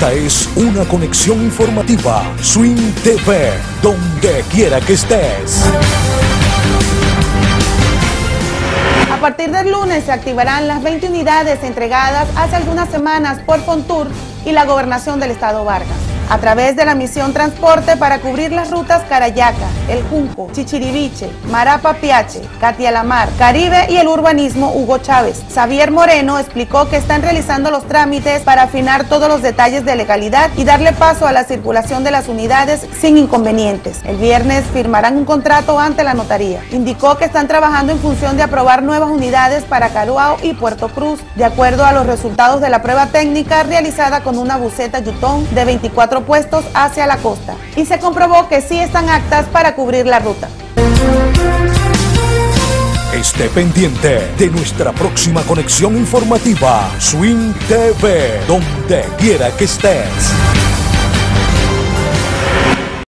Esta es una conexión informativa. Swing TV, donde quiera que estés. A partir del lunes se activarán las 20 unidades entregadas hace algunas semanas por Fontur y la gobernación del estado Vargas a través de la misión Transporte para cubrir las rutas Carayaca, El Junco, Chichiriviche, Marapa Piache, Catialamar, Caribe y el urbanismo Hugo Chávez. Xavier Moreno explicó que están realizando los trámites para afinar todos los detalles de legalidad y darle paso a la circulación de las unidades sin inconvenientes. El viernes firmarán un contrato ante la notaría. Indicó que están trabajando en función de aprobar nuevas unidades para Caruao y Puerto Cruz, de acuerdo a los resultados de la prueba técnica realizada con una buceta Yutón de 24 puestos hacia la costa y se comprobó que sí están actas para cubrir la ruta. Esté pendiente de nuestra próxima conexión informativa, Swing TV, donde quiera que estés.